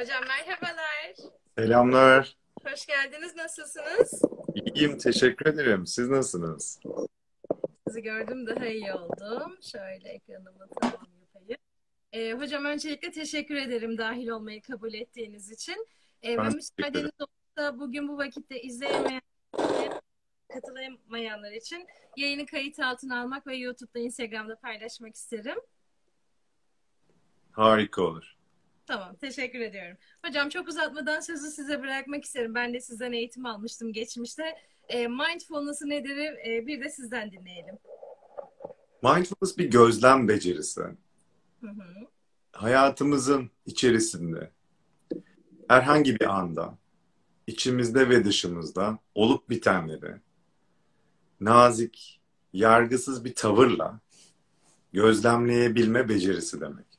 Hocam merhabalar. Selamlar. Hoş geldiniz. Nasılsınız? İyiyim, teşekkür ederim. Siz nasılsınız? Sizi gördüm daha iyi oldum. Şöyle ekranımı tamam yapayım. Ee, hocam öncelikle teşekkür ederim dahil olmayı kabul ettiğiniz için. Ee, Ben ve müsaadeniz olursa bugün bu vakitte izleyemeyen katılamayanlar için yayını kayıt altına almak ve YouTube'da, Instagram'da paylaşmak isterim. Harika olur. Tamam, teşekkür ediyorum. Hocam çok uzatmadan sözü size bırakmak isterim. Ben de sizden eğitim almıştım geçmişte. E, mindfulness nedir? E, bir de sizden dinleyelim. Mindfulness bir gözlem becerisi. Hı hı. Hayatımızın içerisinde herhangi bir anda içimizde ve dışımızda olup bitenleri nazik, yargısız bir tavırla gözlemleyebilme becerisi demek.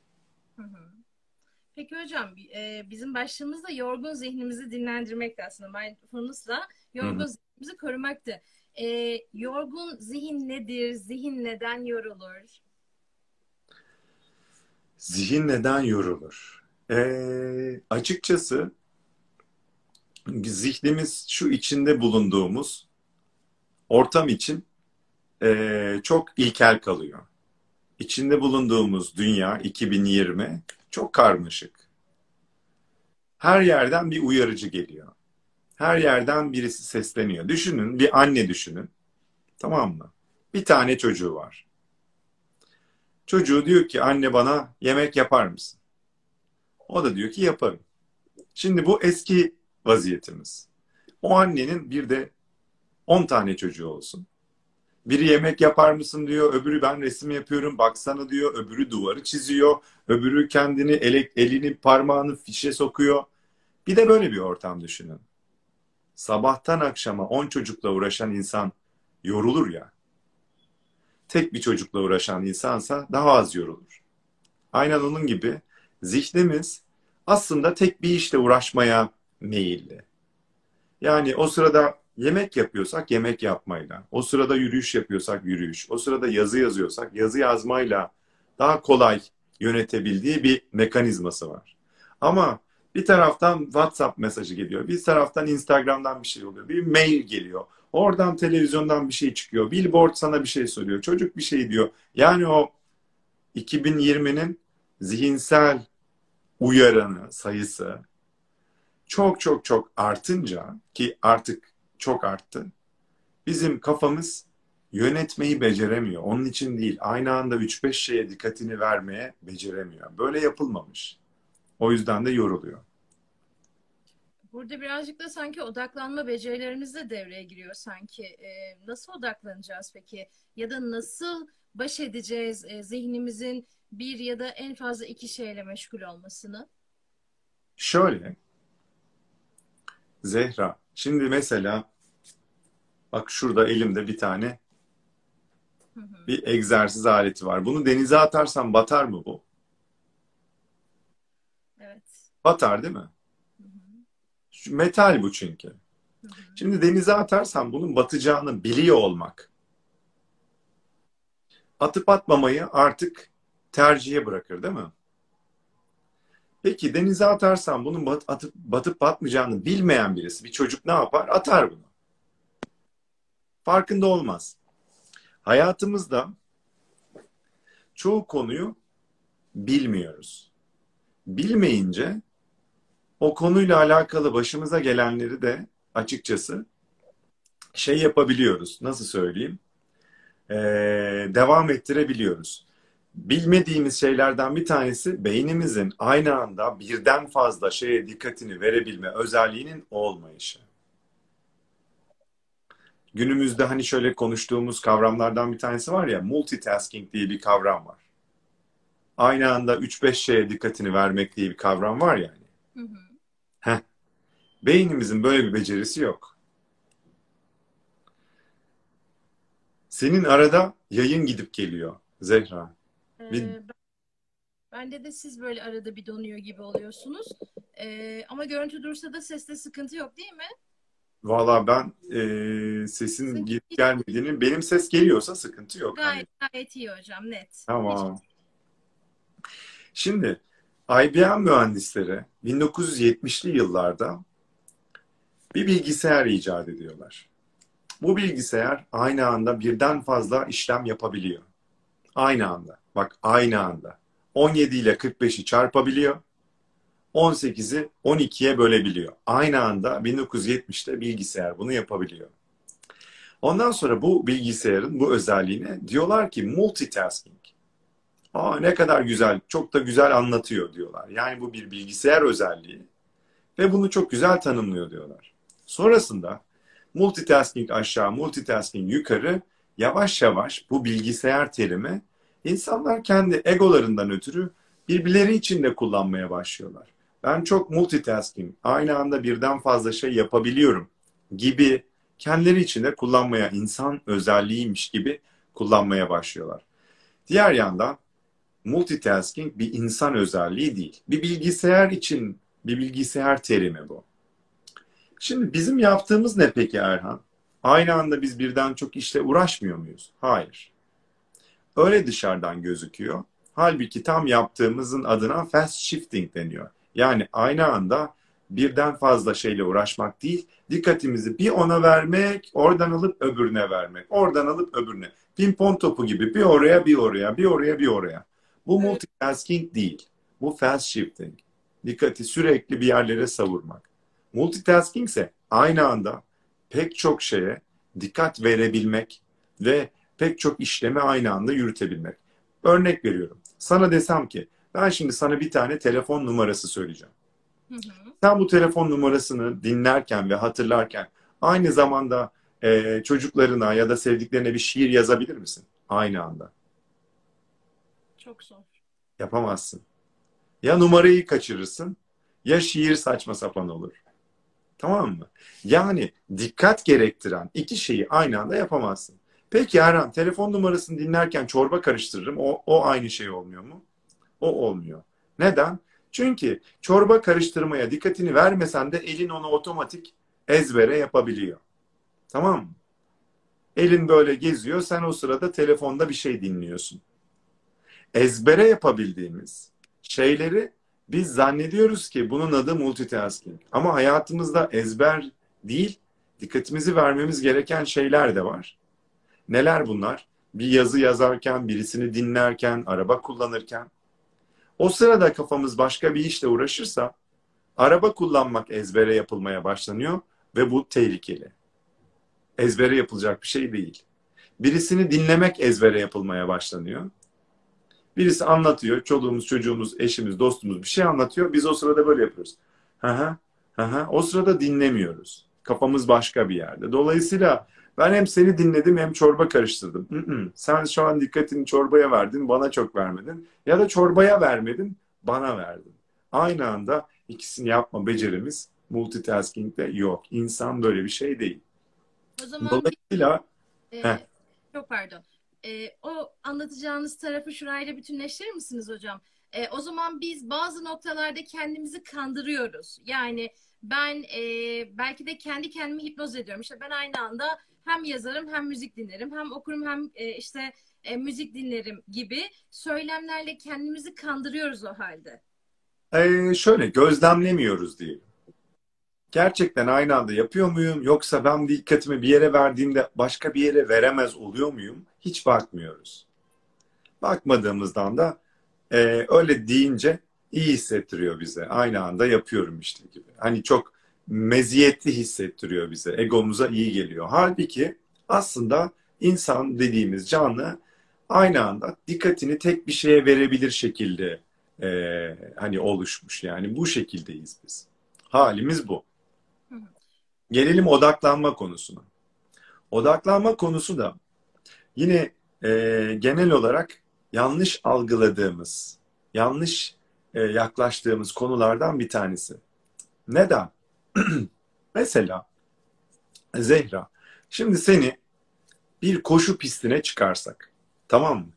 Peki hocam, e, bizim başlığımız da yorgun zihnimizi dinlendirmekti aslında. Mindfulness'la yorgun Hı hı. zihnimizi korumaktı. E, yorgun zihin nedir? Zihin neden yorulur? Zihin neden yorulur? Ee, açıkçası zihnimiz şu içinde bulunduğumuz ortam için ee, çok ilkel kalıyor. İçinde bulunduğumuz dünya 2020 çok karmaşık. Her yerden bir uyarıcı geliyor. Her yerden birisi sesleniyor. Düşünün, bir anne düşünün. Tamam mı? Bir tane çocuğu var. Çocuğu diyor ki anne bana yemek yapar mısın? O da diyor ki yaparım. Şimdi bu eski vaziyetimiz. O annenin bir de 10 tane çocuğu olsun. Biri yemek yapar mısın diyor, öbürü ben resim yapıyorum baksana diyor, öbürü duvarı çiziyor, öbürü kendini ele, elini parmağını fişe sokuyor. Bir de böyle bir ortam düşünün. Sabahtan akşama 10 çocukla uğraşan insan yorulur ya. Tek bir çocukla uğraşan insansa daha az yorulur. Aynen onun gibi zihnimiz aslında tek bir işle uğraşmaya meyilli. Yani o sırada yemek yapıyorsak yemek yapmayla, o sırada yürüyüş yapıyorsak yürüyüş, o sırada yazı yazıyorsak yazı yazmayla daha kolay yönetebildiği bir mekanizması var. Ama bir taraftan WhatsApp mesajı geliyor, bir taraftan Instagram'dan bir şey oluyor, bir mail geliyor, oradan televizyondan bir şey çıkıyor, billboard sana bir şey söylüyor, çocuk bir şey diyor. Yani o 2020'nin zihinsel uyaranı sayısı çok çok çok artınca ki artık çok arttı. Bizim kafamız yönetmeyi beceremiyor. Onun için değil. Aynı anda 3-5 şeye dikkatini vermeye beceremiyor. Böyle yapılmamış. O yüzden de yoruluyor. Burada birazcık da sanki odaklanma becerilerimiz de devreye giriyor sanki. E, nasıl odaklanacağız peki? Ya da nasıl baş edeceğiz e, zihnimizin bir ya da en fazla iki şeyle meşgul olmasını? Şöyle Zehra, şimdi mesela bak şurada elimde bir tane bir egzersiz aleti var. Bunu denize atarsam batar mı bu? Evet. Batar değil mi? Hı hı. Metal bu çünkü. Hı hı. Şimdi denize atarsam bunun batacağını biliyor olmak. Atıp atmamayı artık tercihe bırakır değil mi? Peki denize atarsam bunun bat, atıp, batıp batmayacağını bilmeyen birisi, bir çocuk ne yapar? Atar bunu. Farkında olmaz. Hayatımızda çoğu konuyu bilmiyoruz. Bilmeyince o konuyla alakalı başımıza gelenleri de açıkçası şey yapabiliyoruz. Nasıl söyleyeyim? Ee, devam ettirebiliyoruz. Bilmediğimiz şeylerden bir tanesi beynimizin aynı anda birden fazla şeye dikkatini verebilme özelliğinin olmayışı. Günümüzde hani şöyle konuştuğumuz kavramlardan bir tanesi var ya multitasking diye bir kavram var. Aynı anda 3-5 şeye dikkatini vermek diye bir kavram var yani. Hı hı. Heh. Beynimizin böyle bir becerisi yok. Senin arada yayın gidip geliyor Zehra. Ee, bende de siz böyle arada bir donuyor gibi oluyorsunuz. Ee, ama görüntü dursa da seste sıkıntı yok değil mi? Valla ben e, sesin gelip gelmediğini benim ses geliyorsa sıkıntı yok. Hani, Gayet gayet iyi hocam net. tamam. Şimdi IBM mühendisleri 1970'li yıllarda bir bilgisayar icat ediyorlar. Bu bilgisayar aynı anda birden fazla işlem yapabiliyor. Aynı anda. Bak aynı anda. 17 ile 45'i çarpabiliyor. 18'i 12'ye bölebiliyor. Aynı anda 1970'te bilgisayar bunu yapabiliyor. Ondan sonra bu bilgisayarın bu özelliğine diyorlar ki multitasking. Aa ne kadar güzel, çok da güzel anlatıyor diyorlar. Yani bu bir bilgisayar özelliği ve bunu çok güzel tanımlıyor diyorlar. Sonrasında multitasking aşağı, multitasking yukarı yavaş yavaş bu bilgisayar terimi insanlar kendi egolarından ötürü birbirleri için de kullanmaya başlıyorlar. Ben çok multitasking, aynı anda birden fazla şey yapabiliyorum gibi kendileri için de kullanmaya, insan özelliğiymiş gibi kullanmaya başlıyorlar. Diğer yandan multitasking bir insan özelliği değil. Bir bilgisayar için bir bilgisayar terimi bu. Şimdi bizim yaptığımız ne peki Erhan? Aynı anda biz birden çok işle uğraşmıyor muyuz? Hayır. Öyle dışarıdan gözüküyor. Halbuki tam yaptığımızın adına fast shifting deniyor. Yani aynı anda birden fazla şeyle uğraşmak değil, dikkatimizi bir ona vermek, oradan alıp öbürüne vermek, oradan alıp öbürüne. Pimpon topu gibi bir oraya, bir oraya, bir oraya, bir oraya. Bu evet. multitasking değil. Bu fast shifting. Dikkati sürekli bir yerlere savurmak. Multitasking ise aynı anda pek çok şeye dikkat verebilmek ve pek çok işlemi aynı anda yürütebilmek. Örnek veriyorum. Sana desem ki ben şimdi sana bir tane telefon numarası söyleyeceğim. Hı hı. Sen bu telefon numarasını dinlerken ve hatırlarken aynı zamanda e, çocuklarına ya da sevdiklerine bir şiir yazabilir misin? Aynı anda. Çok zor. Yapamazsın. Ya numarayı kaçırırsın ya şiir saçma sapan olur. Tamam mı? Yani dikkat gerektiren iki şeyi aynı anda yapamazsın. Peki Erhan telefon numarasını dinlerken çorba karıştırırım. O, o aynı şey olmuyor mu? O olmuyor. Neden? Çünkü çorba karıştırmaya dikkatini vermesen de elin onu otomatik ezbere yapabiliyor. Tamam mı? Elin böyle geziyor. Sen o sırada telefonda bir şey dinliyorsun. Ezbere yapabildiğimiz şeyleri biz zannediyoruz ki bunun adı multitasking. Ama hayatımızda ezber değil, dikkatimizi vermemiz gereken şeyler de var. Neler bunlar? Bir yazı yazarken, birisini dinlerken, araba kullanırken. O sırada kafamız başka bir işle uğraşırsa araba kullanmak ezbere yapılmaya başlanıyor ve bu tehlikeli. Ezbere yapılacak bir şey değil. Birisini dinlemek ezbere yapılmaya başlanıyor. Birisi anlatıyor. Çoluğumuz, çocuğumuz, eşimiz, dostumuz bir şey anlatıyor. Biz o sırada böyle yapıyoruz. Hı hı. O sırada dinlemiyoruz. Kafamız başka bir yerde. Dolayısıyla ben hem seni dinledim hem çorba karıştırdım. Sen şu an dikkatini çorbaya verdin, bana çok vermedin. Ya da çorbaya vermedin, bana verdin. Aynı anda ikisini yapma becerimiz multitasking'de yok. İnsan böyle bir şey değil. O zaman Dolayısıyla bir, e, çok pardon. E, o anlatacağınız tarafı şurayla bütünleştirir misiniz hocam? E, o zaman biz bazı noktalarda kendimizi kandırıyoruz. Yani ben e, belki de kendi kendimi hipnoz ediyorum. İşte ben aynı anda hem yazarım hem müzik dinlerim hem okurum hem e, işte e, müzik dinlerim gibi söylemlerle kendimizi kandırıyoruz o halde. Ee, şöyle gözlemlemiyoruz diyelim. Gerçekten aynı anda yapıyor muyum yoksa ben dikkatimi bir yere verdiğimde başka bir yere veremez oluyor muyum? Hiç bakmıyoruz. Bakmadığımızdan da e, öyle deyince iyi hissettiriyor bize. Aynı anda yapıyorum işte gibi. Hani çok meziyetli hissettiriyor bize. Egomuza iyi geliyor. Halbuki aslında insan dediğimiz canlı aynı anda dikkatini tek bir şeye verebilir şekilde e, hani oluşmuş. Yani bu şekildeyiz biz. Halimiz bu. Gelelim odaklanma konusuna. Odaklanma konusu da yine e, genel olarak yanlış algıladığımız, yanlış e, yaklaştığımız konulardan bir tanesi. Neden? Mesela Zehra, şimdi seni bir koşu pistine çıkarsak, tamam mı?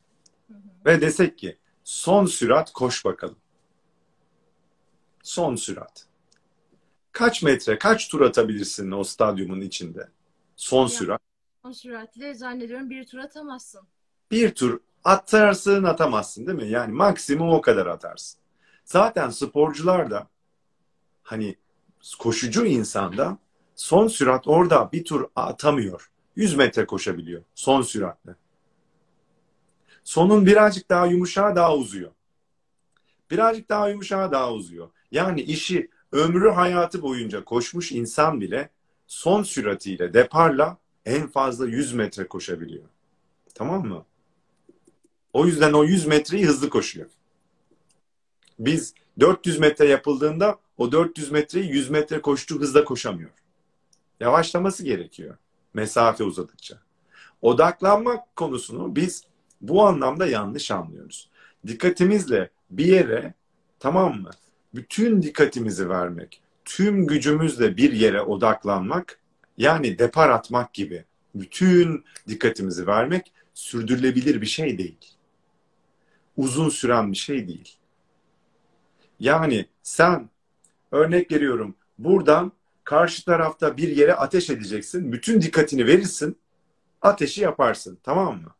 Hı hı. Ve desek ki son sürat koş bakalım. Son sürat. Kaç metre, kaç tur atabilirsin o stadyumun içinde? Son ya, sürat. Son süratle zannediyorum bir tur atamazsın. Bir tur atarsın atamazsın değil mi? Yani maksimum o kadar atarsın. Zaten sporcular da hani koşucu insanda son sürat orada bir tur atamıyor. 100 metre koşabiliyor son süratle. Sonun birazcık daha yumuşağı daha uzuyor. Birazcık daha yumuşağı daha uzuyor. Yani işi ömrü hayatı boyunca koşmuş insan bile son süratiyle deparla en fazla 100 metre koşabiliyor. Tamam mı? O yüzden o 100 metreyi hızlı koşuyor. Biz 400 metre yapıldığında o 400 metreyi 100 metre koştuğu hızda koşamıyor. Yavaşlaması gerekiyor mesafe uzadıkça. Odaklanmak konusunu biz bu anlamda yanlış anlıyoruz. Dikkatimizle bir yere tamam mı? Bütün dikkatimizi vermek, tüm gücümüzle bir yere odaklanmak yani depar atmak gibi bütün dikkatimizi vermek sürdürülebilir bir şey değil. Uzun süren bir şey değil. Yani sen örnek veriyorum buradan karşı tarafta bir yere ateş edeceksin. Bütün dikkatini verirsin. Ateşi yaparsın. Tamam mı?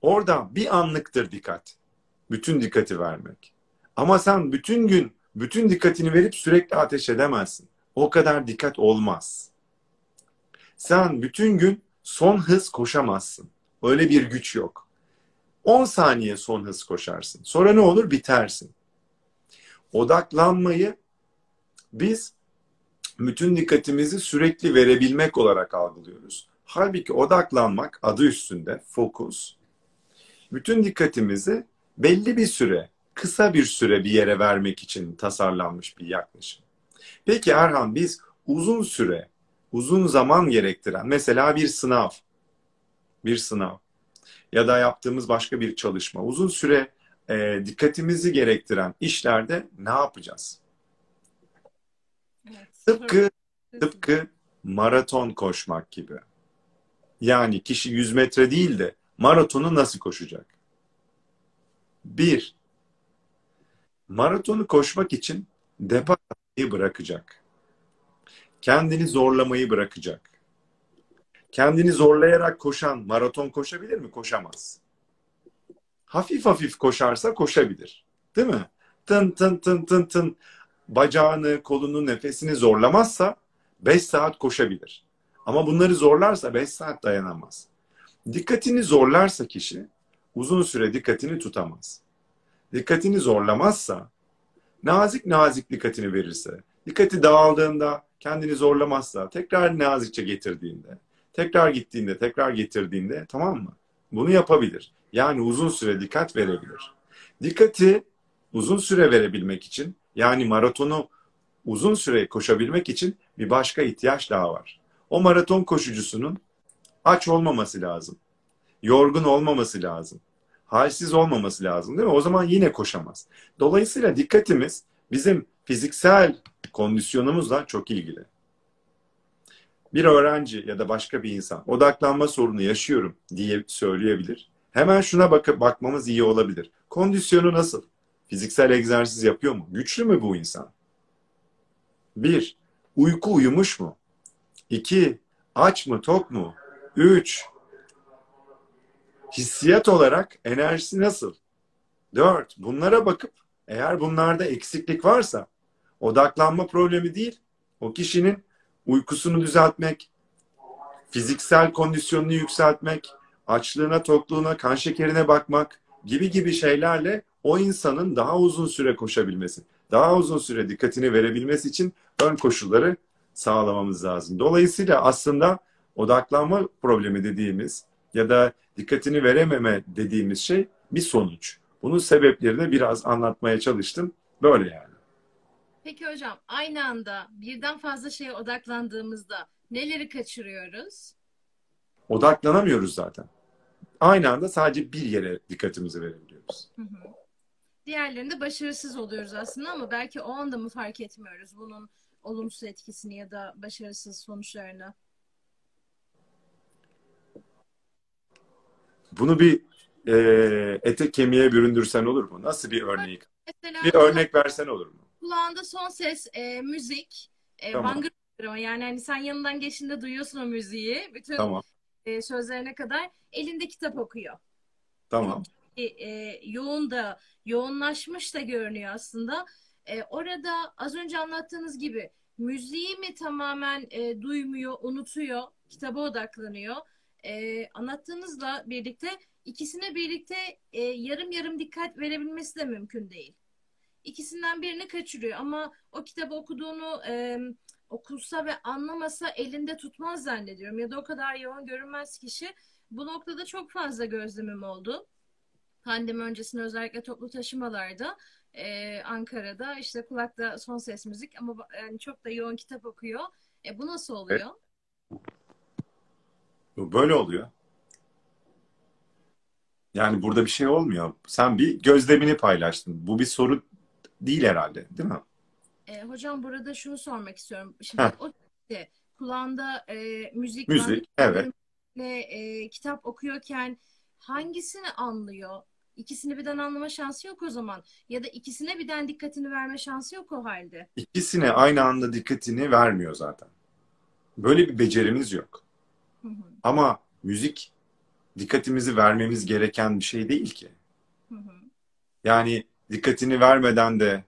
Orada bir anlıktır dikkat. Bütün dikkati vermek. Ama sen bütün gün bütün dikkatini verip sürekli ateş edemezsin. O kadar dikkat olmaz. Sen bütün gün son hız koşamazsın. Öyle bir güç yok. 10 saniye son hız koşarsın. Sonra ne olur? Bitersin. Odaklanmayı biz bütün dikkatimizi sürekli verebilmek olarak algılıyoruz. Halbuki odaklanmak adı üstünde fokus. Bütün dikkatimizi belli bir süre, kısa bir süre bir yere vermek için tasarlanmış bir yaklaşım. Peki Erhan biz uzun süre, uzun zaman gerektiren mesela bir sınav, bir sınav ya da yaptığımız başka bir çalışma, uzun süre e, dikkatimizi gerektiren işlerde ne yapacağız? Evet. Tıpkı tıpkı maraton koşmak gibi. Yani kişi 100 metre değil de maratonu nasıl koşacak? Bir, maratonu koşmak için depar bırakacak. Kendini zorlamayı bırakacak. Kendini zorlayarak koşan maraton koşabilir mi? Koşamaz. Hafif hafif koşarsa koşabilir. Değil mi? Tın tın tın tın tın bacağını, kolunu, nefesini zorlamazsa 5 saat koşabilir. Ama bunları zorlarsa 5 saat dayanamaz. Dikkatini zorlarsa kişi uzun süre dikkatini tutamaz. Dikkatini zorlamazsa, nazik nazik dikkatini verirse, dikkati dağıldığında, kendini zorlamazsa, tekrar nazikçe getirdiğinde, tekrar gittiğinde, tekrar getirdiğinde tamam mı? Bunu yapabilir. Yani uzun süre dikkat verebilir. Dikkati uzun süre verebilmek için yani maratonu uzun süre koşabilmek için bir başka ihtiyaç daha var. O maraton koşucusunun aç olmaması lazım. Yorgun olmaması lazım. Halsiz olmaması lazım değil mi? O zaman yine koşamaz. Dolayısıyla dikkatimiz bizim fiziksel kondisyonumuzla çok ilgili. Bir öğrenci ya da başka bir insan odaklanma sorunu yaşıyorum diye söyleyebilir. Hemen şuna bakıp bakmamız iyi olabilir. Kondisyonu nasıl? Fiziksel egzersiz yapıyor mu? Güçlü mü bu insan? Bir, uyku uyumuş mu? İki, aç mı, tok mu? Üç, hissiyat olarak enerjisi nasıl? Dört, bunlara bakıp eğer bunlarda eksiklik varsa odaklanma problemi değil, o kişinin uykusunu düzeltmek, fiziksel kondisyonunu yükseltmek, açlığına, tokluğuna, kan şekerine bakmak gibi gibi şeylerle o insanın daha uzun süre koşabilmesi, daha uzun süre dikkatini verebilmesi için ön koşulları sağlamamız lazım. Dolayısıyla aslında odaklanma problemi dediğimiz ya da dikkatini verememe dediğimiz şey bir sonuç. Bunun sebeplerini biraz anlatmaya çalıştım. Böyle yani. Peki hocam aynı anda birden fazla şeye odaklandığımızda neleri kaçırıyoruz? Odaklanamıyoruz zaten. Aynı anda sadece bir yere dikkatimizi verebiliyoruz. Hı hı. Diğerlerinde başarısız oluyoruz aslında ama belki o anda mı fark etmiyoruz bunun olumsuz etkisini ya da başarısız sonuçlarını? Bunu bir e, ete kemiğe büründürsen olur mu? Nasıl bir örneği? Mesela, bir örnek versen olur mu? Kulağında son ses e, müzik. E, tamam. ama yani hani sen yanından geçinde duyuyorsun o müziği. Bütün tamam. E, sözlerine kadar elinde kitap okuyor. Tamam. e, yoğun da yoğunlaşmış da görünüyor aslında. E, orada az önce anlattığınız gibi müziği mi tamamen e, duymuyor, unutuyor, kitaba odaklanıyor. E, anlattığınızla birlikte ikisine birlikte e, yarım yarım dikkat verebilmesi de mümkün değil. İkisinden birini kaçırıyor ama o kitabı okuduğunu e, okusa ve anlamasa elinde tutmaz zannediyorum. Ya da o kadar yoğun görünmez kişi. Bu noktada çok fazla gözlemim oldu. Pandemi öncesinde özellikle toplu taşımalarda e, Ankara'da işte kulakta son ses müzik ama yani çok da yoğun kitap okuyor. E, bu nasıl oluyor? Böyle oluyor. Yani burada bir şey olmuyor. Sen bir gözlemini paylaştın. Bu bir soru değil herhalde, değil mi? E, hocam burada şunu sormak istiyorum. Şimdi Heh. o işte, kulağında e, müzik, müzik evet. E, kitap okuyorken hangisini anlıyor? İkisini birden anlama şansı yok o zaman. Ya da ikisine birden dikkatini verme şansı yok o halde. İkisine aynı anda dikkatini vermiyor zaten. Böyle bir becerimiz yok. Hı hı. Ama müzik dikkatimizi vermemiz gereken bir şey değil ki. Hı hı. Yani dikkatini vermeden de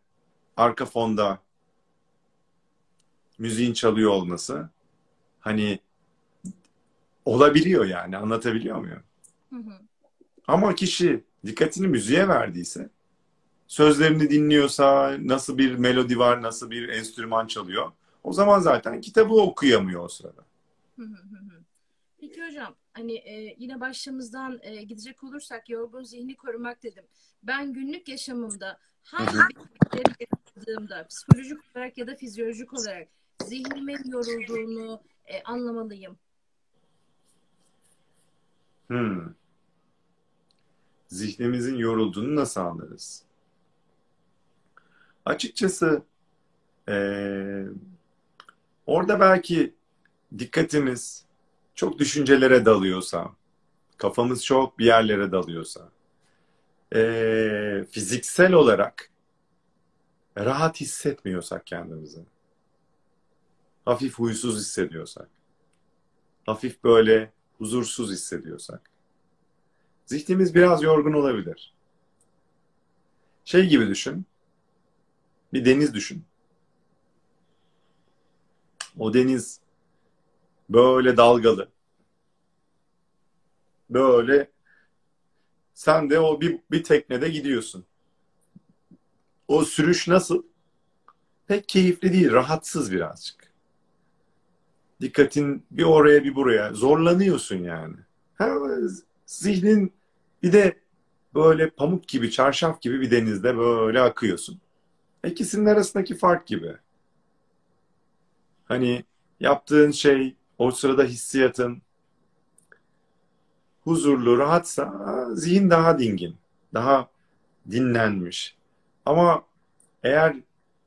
arka fonda müziğin çalıyor olması hani olabiliyor yani anlatabiliyor muyum? Hı hı. Ama kişi dikkatini müziğe verdiyse sözlerini dinliyorsa nasıl bir melodi var nasıl bir enstrüman çalıyor o zaman zaten kitabı okuyamıyor o sırada. Peki hocam hani e, yine başımızdan e, gidecek olursak yorgun zihni korumak dedim. Ben günlük yaşamımda hangi bir yaşadığımda psikolojik olarak ya da fizyolojik olarak zihnimin yorulduğunu e, anlamalıyım. Hmm. Zihnimizin yorulduğunu nasıl anlarız? Açıkçası ee, orada belki dikkatimiz çok düşüncelere dalıyorsa, kafamız çok bir yerlere dalıyorsa, e, fiziksel olarak rahat hissetmiyorsak kendimizi, hafif huysuz hissediyorsak, hafif böyle huzursuz hissediyorsak, zihnimiz biraz yorgun olabilir. Şey gibi düşün, bir deniz düşün. O deniz böyle dalgalı. Böyle sen de o bir, bir teknede gidiyorsun. O sürüş nasıl? Pek keyifli değil, rahatsız birazcık. Dikkatin bir oraya bir buraya. Zorlanıyorsun yani. Zihnin bir de böyle pamuk gibi, çarşaf gibi bir denizde böyle akıyorsun. İkisinin arasındaki fark gibi. Hani yaptığın şey, o sırada hissiyatın huzurlu, rahatsa zihin daha dingin, daha dinlenmiş. Ama eğer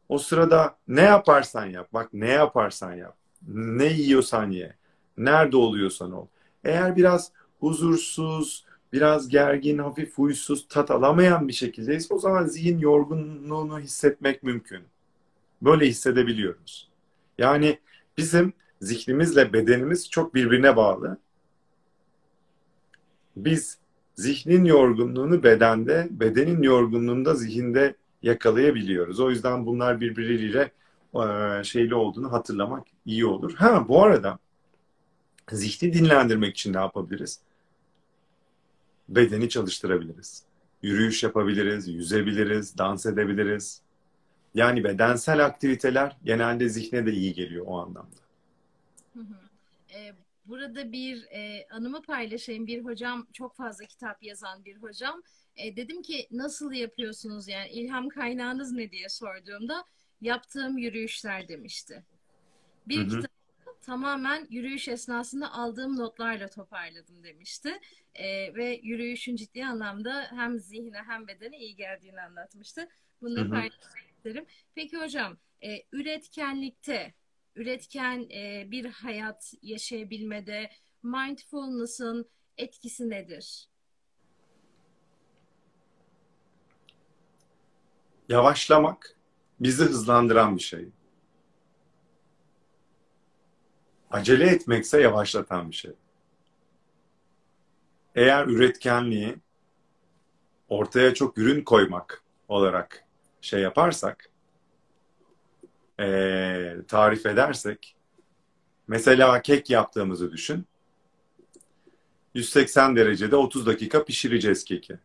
o sırada ne yaparsan yap, bak ne yaparsan yap, ne yiyorsan ye, nerede oluyorsan ol. Eğer biraz huzursuz, biraz gergin, hafif huysuz, tat alamayan bir şekildeyiz o zaman zihin yorgunluğunu hissetmek mümkün. Böyle hissedebiliyoruz. Yani bizim zihnimizle bedenimiz çok birbirine bağlı. Biz zihnin yorgunluğunu bedende, bedenin yorgunluğunu da zihinde yakalayabiliyoruz. O yüzden bunlar birbirleriyle şeyli olduğunu hatırlamak iyi olur. Ha bu arada zihni dinlendirmek için ne yapabiliriz? Bedeni çalıştırabiliriz. Yürüyüş yapabiliriz, yüzebiliriz, dans edebiliriz. Yani bedensel aktiviteler genelde zihne de iyi geliyor o anlamda. Burada bir e, anımı paylaşayım. Bir hocam çok fazla kitap yazan bir hocam. E, dedim ki nasıl yapıyorsunuz yani ilham kaynağınız ne diye sorduğumda yaptığım yürüyüşler demişti. Bir hı hı. kitap tamamen yürüyüş esnasında aldığım notlarla toparladım demişti. E, ve yürüyüşün ciddi anlamda hem zihne hem bedene iyi geldiğini anlatmıştı. Bunu da paylaşmak isterim. Peki hocam, e, üretkenlikte üretken e, bir hayat yaşayabilmede mindfulness'ın etkisi nedir? Yavaşlamak bizi hızlandıran bir şey. Acele etmekse yavaşlatan bir şey. Eğer üretkenliği ortaya çok ürün koymak olarak şey yaparsak, ee, tarif edersek, mesela kek yaptığımızı düşün. 180 derecede 30 dakika pişireceğiz keki.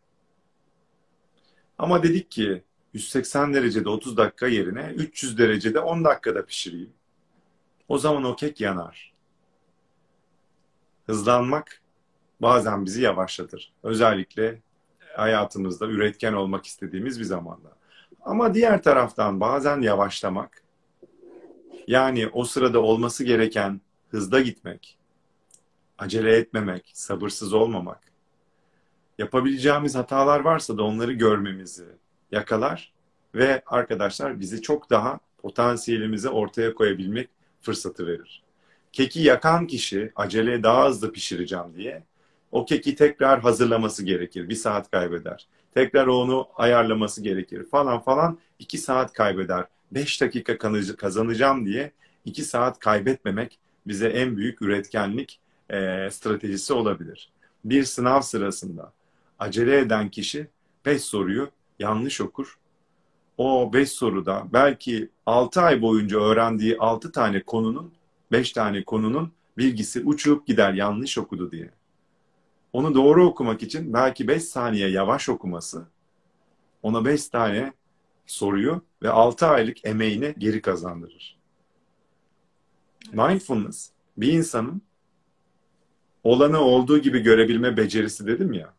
Ama dedik ki 180 derecede 30 dakika yerine 300 derecede 10 dakikada pişireyim. O zaman o kek yanar. Hızlanmak bazen bizi yavaşlatır. Özellikle hayatımızda üretken olmak istediğimiz bir zamanda. Ama diğer taraftan bazen yavaşlamak, yani o sırada olması gereken hızda gitmek, acele etmemek, sabırsız olmamak, yapabileceğimiz hatalar varsa da onları görmemizi yakalar ve arkadaşlar bizi çok daha potansiyelimizi ortaya koyabilmek fırsatı verir. Keki yakan kişi acele daha hızlı pişireceğim diye o keki tekrar hazırlaması gerekir. Bir saat kaybeder. Tekrar onu ayarlaması gerekir falan falan. iki saat kaybeder. Beş dakika kazanacağım diye iki saat kaybetmemek bize en büyük üretkenlik e, stratejisi olabilir. Bir sınav sırasında acele eden kişi beş soruyu yanlış okur. O beş soruda belki altı ay boyunca öğrendiği altı tane konunun beş tane konunun bilgisi uçup gider yanlış okudu diye. Onu doğru okumak için belki 5 saniye yavaş okuması ona 5 tane soruyu ve 6 aylık emeğini geri kazandırır. Mindfulness bir insanın olanı olduğu gibi görebilme becerisi dedim ya.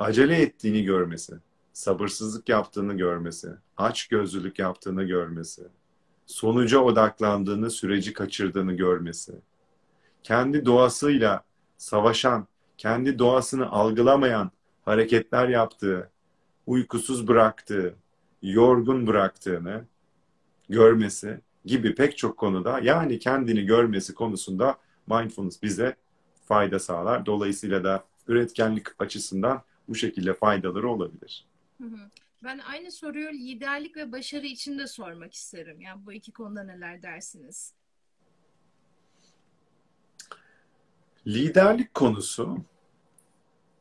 Acele ettiğini görmesi, sabırsızlık yaptığını görmesi, aç gözlülük yaptığını görmesi, sonuca odaklandığını, süreci kaçırdığını görmesi, kendi doğasıyla savaşan, kendi doğasını algılamayan hareketler yaptığı, uykusuz bıraktığı, yorgun bıraktığını görmesi gibi pek çok konuda yani kendini görmesi konusunda mindfulness bize fayda sağlar. Dolayısıyla da üretkenlik açısından bu şekilde faydaları olabilir. Ben aynı soruyu liderlik ve başarı için de sormak isterim. Yani bu iki konuda neler dersiniz? liderlik konusu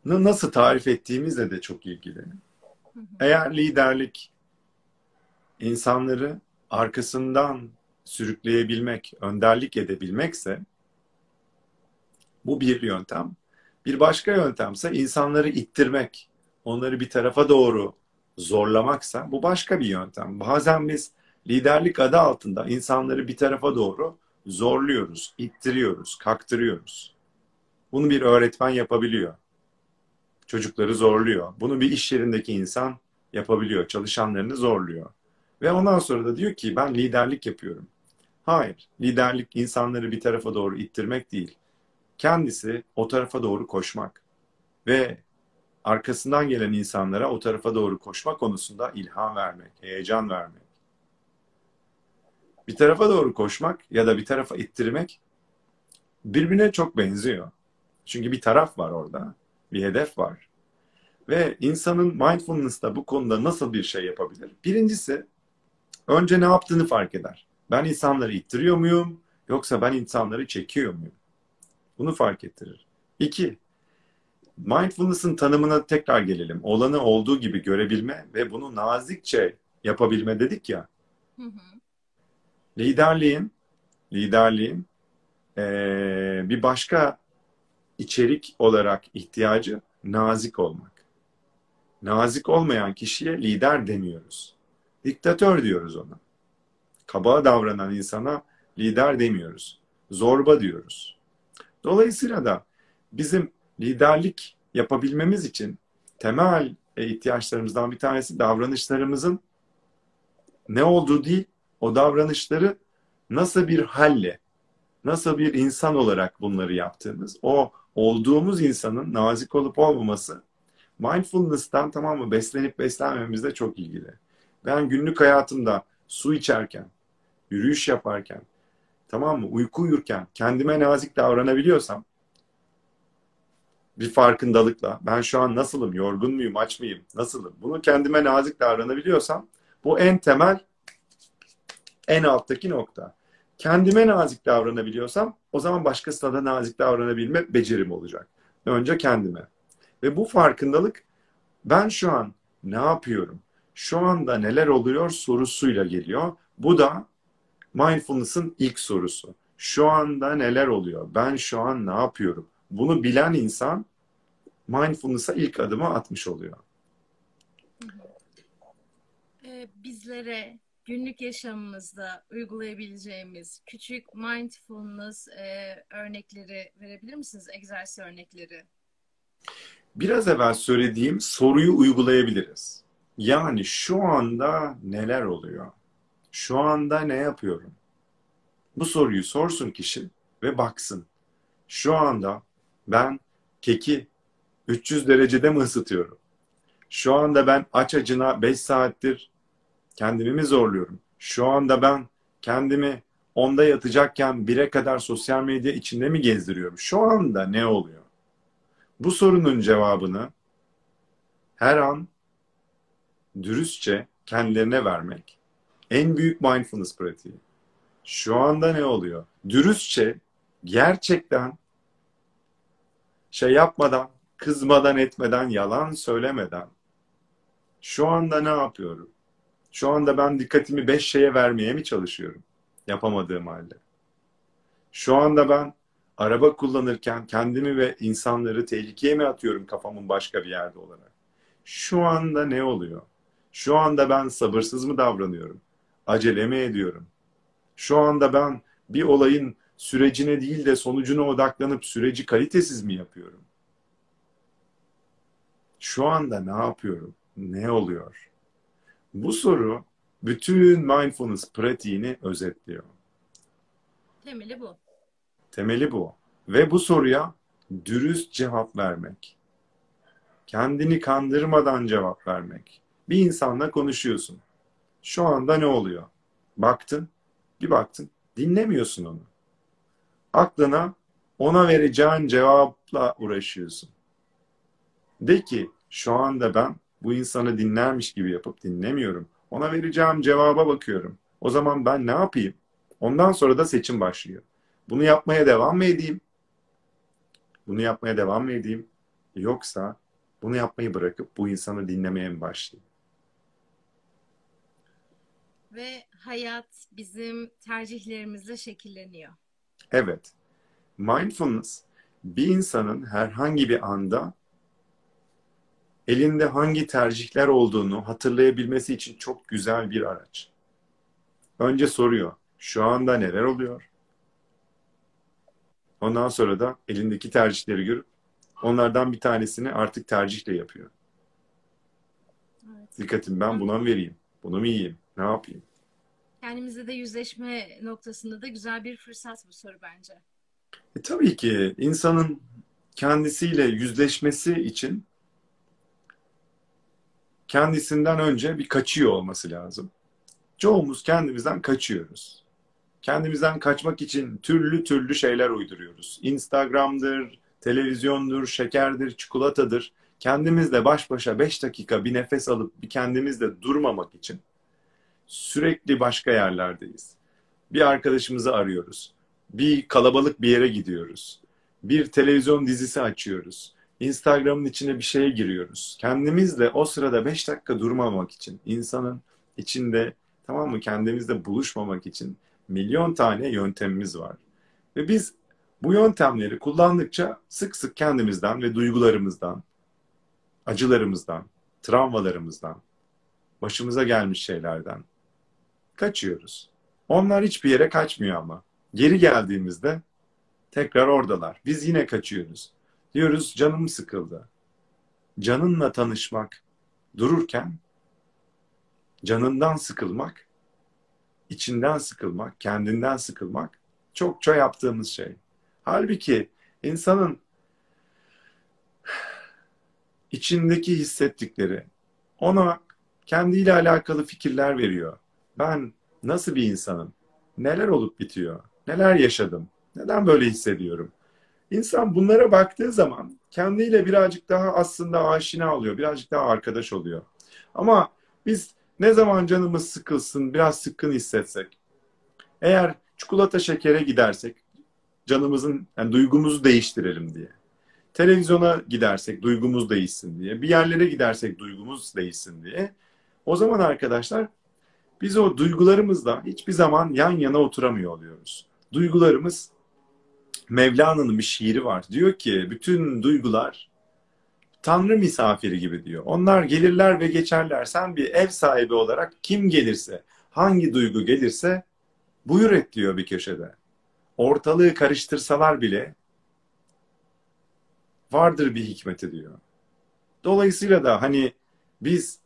nasıl tarif ettiğimizle de çok ilgili. Eğer liderlik insanları arkasından sürükleyebilmek, önderlik edebilmekse bu bir yöntem. Bir başka yöntemse insanları ittirmek, onları bir tarafa doğru zorlamaksa bu başka bir yöntem. Bazen biz liderlik adı altında insanları bir tarafa doğru zorluyoruz, ittiriyoruz, kaktırıyoruz. Bunu bir öğretmen yapabiliyor. Çocukları zorluyor. Bunu bir iş yerindeki insan yapabiliyor. Çalışanlarını zorluyor. Ve ondan sonra da diyor ki ben liderlik yapıyorum. Hayır, liderlik insanları bir tarafa doğru ittirmek değil. Kendisi o tarafa doğru koşmak ve arkasından gelen insanlara o tarafa doğru koşma konusunda ilham vermek, heyecan vermek. Bir tarafa doğru koşmak ya da bir tarafa ittirmek birbirine çok benziyor. Çünkü bir taraf var orada. Bir hedef var. Ve insanın mindfulness'ta bu konuda nasıl bir şey yapabilir? Birincisi önce ne yaptığını fark eder. Ben insanları ittiriyor muyum? Yoksa ben insanları çekiyor muyum? Bunu fark ettirir. İki, mindfulness'ın tanımına tekrar gelelim. Olanı olduğu gibi görebilme ve bunu nazikçe yapabilme dedik ya. Hı hı. Liderliğin, liderliğin ee, bir başka içerik olarak ihtiyacı nazik olmak. Nazik olmayan kişiye lider demiyoruz. Diktatör diyoruz ona. Kaba davranan insana lider demiyoruz. Zorba diyoruz. Dolayısıyla da bizim liderlik yapabilmemiz için temel ihtiyaçlarımızdan bir tanesi davranışlarımızın ne olduğu değil, o davranışları nasıl bir halle, nasıl bir insan olarak bunları yaptığımız, o olduğumuz insanın nazik olup olmaması mindfulness'tan tamam mı beslenip beslenmemizde çok ilgili. Ben günlük hayatımda su içerken, yürüyüş yaparken, tamam mı uyku uyurken kendime nazik davranabiliyorsam bir farkındalıkla ben şu an nasılım, yorgun muyum, aç mıyım, nasılım? Bunu kendime nazik davranabiliyorsam bu en temel, en alttaki nokta kendime nazik davranabiliyorsam o zaman başkasına da nazik davranabilme becerim olacak. Önce kendime. Ve bu farkındalık Ben şu an ne yapıyorum? Şu anda neler oluyor sorusuyla geliyor. Bu da mindfulness'ın ilk sorusu. Şu anda neler oluyor? Ben şu an ne yapıyorum? Bunu bilen insan mindfulness'a ilk adımı atmış oluyor. Ee, bizlere günlük yaşamımızda uygulayabileceğimiz küçük mindfulness e, örnekleri verebilir misiniz? Egzersiz örnekleri. Biraz evvel söylediğim soruyu uygulayabiliriz. Yani şu anda neler oluyor? Şu anda ne yapıyorum? Bu soruyu sorsun kişi ve baksın. Şu anda ben keki 300 derecede mi ısıtıyorum? Şu anda ben aç acına 5 saattir kendimi mi zorluyorum? Şu anda ben kendimi onda yatacakken 1'e kadar sosyal medya içinde mi gezdiriyorum? Şu anda ne oluyor? Bu sorunun cevabını her an dürüstçe kendilerine vermek en büyük mindfulness pratiği. Şu anda ne oluyor? Dürüstçe gerçekten şey yapmadan, kızmadan etmeden, yalan söylemeden şu anda ne yapıyorum? Şu anda ben dikkatimi beş şeye vermeye mi çalışıyorum? Yapamadığım halde. Şu anda ben araba kullanırken kendimi ve insanları tehlikeye mi atıyorum kafamın başka bir yerde olarak? Şu anda ne oluyor? Şu anda ben sabırsız mı davranıyorum? Acele mi ediyorum? Şu anda ben bir olayın sürecine değil de sonucuna odaklanıp süreci kalitesiz mi yapıyorum? Şu anda ne yapıyorum? Ne oluyor? Bu soru bütün mindfulness pratiğini özetliyor. Temeli bu. Temeli bu. Ve bu soruya dürüst cevap vermek. Kendini kandırmadan cevap vermek. Bir insanla konuşuyorsun. Şu anda ne oluyor? Baktın, bir baktın, dinlemiyorsun onu. Aklına ona vereceğin cevapla uğraşıyorsun. De ki şu anda ben bu insanı dinlermiş gibi yapıp dinlemiyorum. Ona vereceğim cevaba bakıyorum. O zaman ben ne yapayım? Ondan sonra da seçim başlıyor. Bunu yapmaya devam mı edeyim? Bunu yapmaya devam mı edeyim? Yoksa bunu yapmayı bırakıp bu insanı dinlemeye mi başlayayım? Ve hayat bizim tercihlerimizle şekilleniyor. Evet. Mindfulness bir insanın herhangi bir anda elinde hangi tercihler olduğunu hatırlayabilmesi için çok güzel bir araç. Önce soruyor. Şu anda neler oluyor? Ondan sonra da elindeki tercihleri görüp onlardan bir tanesini artık tercihle yapıyor. Evet. Dikkatim ben buna mı vereyim? Bunu mu yiyeyim? Ne yapayım? Kendimizle de yüzleşme noktasında da güzel bir fırsat bu soru bence. E, tabii ki insanın kendisiyle yüzleşmesi için kendisinden önce bir kaçıyor olması lazım. Çoğumuz kendimizden kaçıyoruz. Kendimizden kaçmak için türlü türlü şeyler uyduruyoruz. Instagram'dır, televizyondur, şekerdir, çikolatadır. Kendimizle baş başa 5 dakika bir nefes alıp bir kendimizle durmamak için sürekli başka yerlerdeyiz. Bir arkadaşımızı arıyoruz. Bir kalabalık bir yere gidiyoruz. Bir televizyon dizisi açıyoruz. Instagram'ın içine bir şeye giriyoruz. Kendimizle o sırada 5 dakika durmamak için, insanın içinde tamam mı kendimizle buluşmamak için milyon tane yöntemimiz var. Ve biz bu yöntemleri kullandıkça sık sık kendimizden ve duygularımızdan, acılarımızdan, travmalarımızdan, başımıza gelmiş şeylerden kaçıyoruz. Onlar hiçbir yere kaçmıyor ama. Geri geldiğimizde tekrar oradalar. Biz yine kaçıyoruz. Diyoruz canım sıkıldı. Canınla tanışmak dururken canından sıkılmak, içinden sıkılmak, kendinden sıkılmak çokça yaptığımız şey. Halbuki insanın içindeki hissettikleri ona kendiyle alakalı fikirler veriyor. Ben nasıl bir insanım? Neler olup bitiyor? Neler yaşadım? Neden böyle hissediyorum? İnsan bunlara baktığı zaman kendiyle birazcık daha aslında aşina oluyor. Birazcık daha arkadaş oluyor. Ama biz ne zaman canımız sıkılsın, biraz sıkkın hissetsek, eğer çikolata şekere gidersek, canımızın, yani duygumuzu değiştirelim diye. televizyona gidersek duygumuz değişsin diye, bir yerlere gidersek duygumuz değişsin diye. O zaman arkadaşlar biz o duygularımızla hiçbir zaman yan yana oturamıyor oluyoruz. Duygularımız Mevlana'nın bir şiiri var. Diyor ki bütün duygular Tanrı misafiri gibi diyor. Onlar gelirler ve geçerler. Sen bir ev sahibi olarak kim gelirse, hangi duygu gelirse buyur et diyor bir köşede. Ortalığı karıştırsalar bile vardır bir hikmeti diyor. Dolayısıyla da hani biz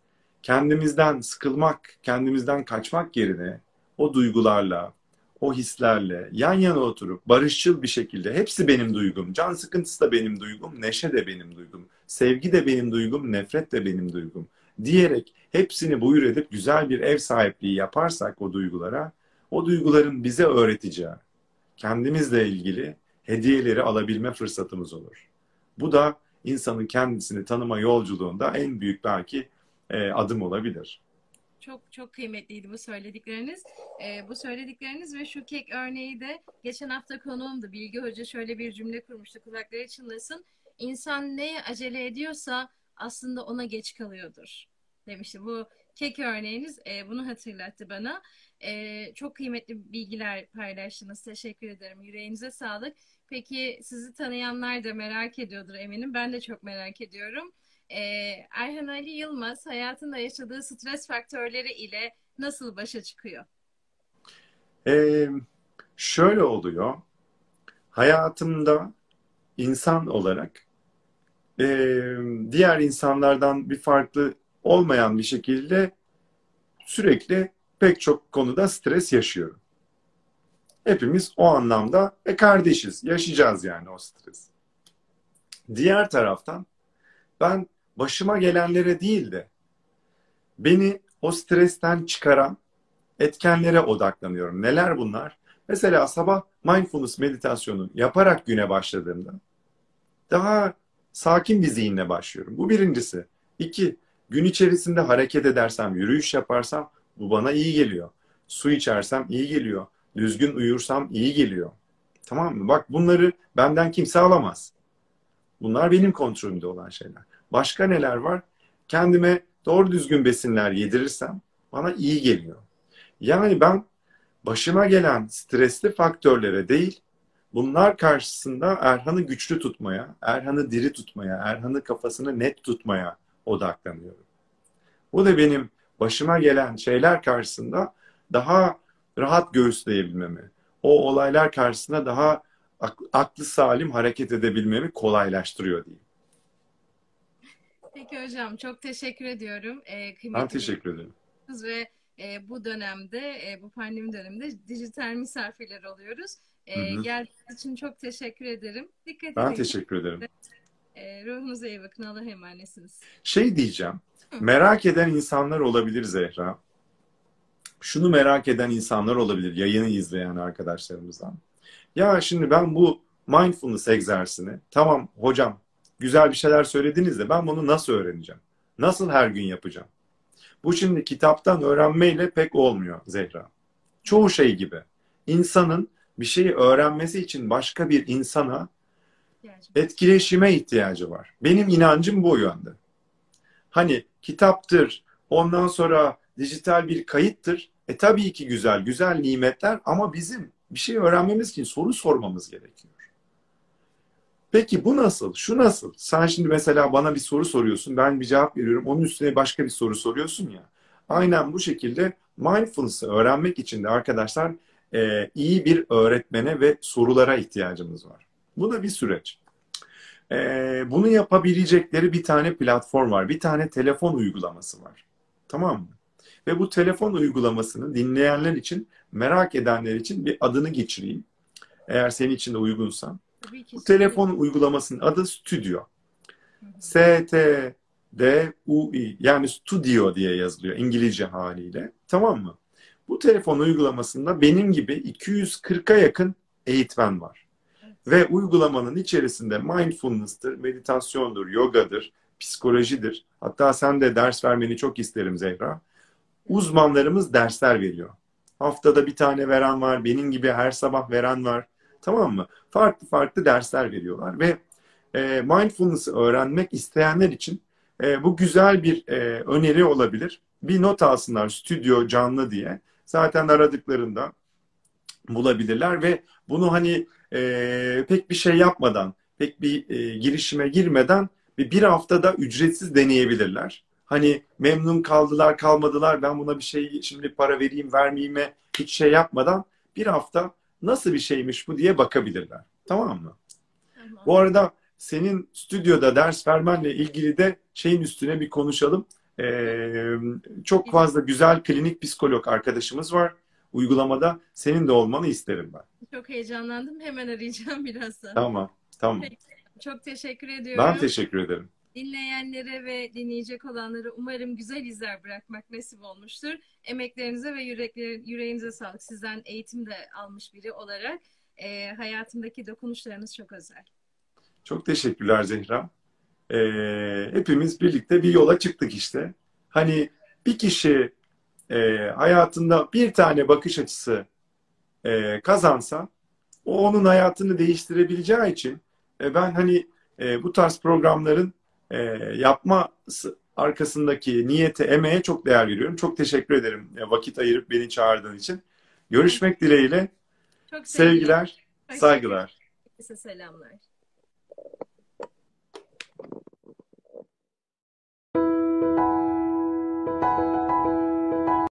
kendimizden sıkılmak, kendimizden kaçmak yerine o duygularla, o hislerle yan yana oturup barışçıl bir şekilde hepsi benim duygum, can sıkıntısı da benim duygum, neşe de benim duygum, sevgi de benim duygum, nefret de benim duygum diyerek hepsini buyur edip güzel bir ev sahipliği yaparsak o duygulara, o duyguların bize öğreteceği, kendimizle ilgili hediyeleri alabilme fırsatımız olur. Bu da insanın kendisini tanıma yolculuğunda en büyük belki e, adım olabilir. Çok çok kıymetliydi bu söyledikleriniz. E, bu söyledikleriniz ve şu kek örneği de geçen hafta konuğumdu. Bilgi Hoca şöyle bir cümle kurmuştu. Kulakları çınlasın. İnsan neye acele ediyorsa aslında ona geç kalıyordur demişti. Bu kek örneğiniz e, bunu hatırlattı bana. E, çok kıymetli bilgiler paylaştınız. Teşekkür ederim. Yüreğinize sağlık. Peki sizi tanıyanlar da merak ediyordur eminim. Ben de çok merak ediyorum. Ee, Erhan Ali Yılmaz hayatında yaşadığı stres faktörleri ile nasıl başa çıkıyor? Ee, şöyle oluyor. Hayatımda insan olarak e, diğer insanlardan bir farklı olmayan bir şekilde sürekli pek çok konuda stres yaşıyorum. Hepimiz o anlamda e kardeşiz. Yaşayacağız yani o stres. Diğer taraftan ben başıma gelenlere değil de beni o stresten çıkaran etkenlere odaklanıyorum. Neler bunlar? Mesela sabah mindfulness meditasyonu yaparak güne başladığımda daha sakin bir zihinle başlıyorum. Bu birincisi. İki, gün içerisinde hareket edersem, yürüyüş yaparsam bu bana iyi geliyor. Su içersem iyi geliyor. Düzgün uyursam iyi geliyor. Tamam mı? Bak bunları benden kimse alamaz. Bunlar benim kontrolümde olan şeyler. Başka neler var? Kendime doğru düzgün besinler yedirirsem bana iyi geliyor. Yani ben başıma gelen stresli faktörlere değil, bunlar karşısında Erhan'ı güçlü tutmaya, Erhan'ı diri tutmaya, Erhan'ı kafasını net tutmaya odaklanıyorum. Bu da benim başıma gelen şeyler karşısında daha rahat göğüsleyebilmemi, o olaylar karşısında daha aklı salim hareket edebilmemi kolaylaştırıyor diyeyim. Peki hocam çok teşekkür ediyorum. Ee, ben teşekkür ederim. Ve e, bu dönemde, e, bu pandemi döneminde dijital misafirler oluyoruz. E, geldiğiniz için çok teşekkür ederim. Dikkat ben edin. Ben teşekkür ederim. E, ruhunuza iyi bakın. Allah'a emanetsiniz. Şey diyeceğim. Hı. Merak eden insanlar olabilir Zehra. Şunu merak eden insanlar olabilir. Yayını izleyen arkadaşlarımızdan. Ya şimdi ben bu mindfulness egzersini tamam hocam güzel bir şeyler söylediniz de ben bunu nasıl öğreneceğim? Nasıl her gün yapacağım? Bu şimdi kitaptan öğrenmeyle pek olmuyor Zehra. Çoğu şey gibi. İnsanın bir şeyi öğrenmesi için başka bir insana etkileşime ihtiyacı var. Benim inancım bu yönde. Hani kitaptır, ondan sonra dijital bir kayıttır. E tabii ki güzel, güzel nimetler ama bizim bir şey öğrenmemiz için soru sormamız gerekiyor. Peki bu nasıl? Şu nasıl? Sen şimdi mesela bana bir soru soruyorsun, ben bir cevap veriyorum, onun üstüne başka bir soru soruyorsun ya. Aynen bu şekilde mindfulness'ı öğrenmek için de arkadaşlar e, iyi bir öğretmene ve sorulara ihtiyacımız var. Bu da bir süreç. E, bunu yapabilecekleri bir tane platform var, bir tane telefon uygulaması var. Tamam mı? Ve bu telefon uygulamasını dinleyenler için, merak edenler için bir adını geçireyim. Eğer senin için de uygunsa. Bu telefon uygulamasının adı Studio. S-T-D-U-I yani Studio diye yazılıyor İngilizce haliyle. Tamam mı? Bu telefon uygulamasında benim gibi 240'a yakın eğitmen var. Ve uygulamanın içerisinde mindfulness'tır, meditasyondur, yogadır, psikolojidir. Hatta sen de ders vermeni çok isterim Zehra. Uzmanlarımız dersler veriyor. Haftada bir tane veren var, benim gibi her sabah veren var. Tamam mı? Farklı farklı dersler veriyorlar ve e, mindfulness'ı öğrenmek isteyenler için e, bu güzel bir e, öneri olabilir. Bir not alsınlar stüdyo canlı diye. Zaten aradıklarında bulabilirler ve bunu hani e, pek bir şey yapmadan, pek bir e, girişime girmeden bir, bir haftada ücretsiz deneyebilirler. Hani memnun kaldılar kalmadılar ben buna bir şey şimdi para vereyim vermeyeyim hiç şey yapmadan bir hafta nasıl bir şeymiş bu diye bakabilirler. Tamam mı? Tamam. Bu arada senin stüdyoda ders vermenle ilgili de şeyin üstüne bir konuşalım. Ee, çok fazla güzel klinik psikolog arkadaşımız var uygulamada. Senin de olmanı isterim ben. Çok heyecanlandım. Hemen arayacağım birazdan. Tamam. Tamam. Peki. Çok teşekkür ediyorum. Ben teşekkür ederim. Dinleyenlere ve dinleyecek olanlara umarım güzel izler bırakmak nasip olmuştur. Emeklerinize ve yüreğinize sağlık. Sizden eğitim de almış biri olarak e, hayatımdaki dokunuşlarınız çok özel. Çok teşekkürler Zehra. Ee, hepimiz birlikte bir yola çıktık işte. Hani bir kişi e, hayatında bir tane bakış açısı e, kazansa o onun hayatını değiştirebileceği için e, ben hani e, bu tarz programların ee, e, yapması arkasındaki niyete, emeğe çok değer veriyorum. Çok teşekkür ederim e, vakit ayırıp beni çağırdığın için. Görüşmek dileğiyle. Çok sevgiler, sevgiler saygılar. Herkese selamlar.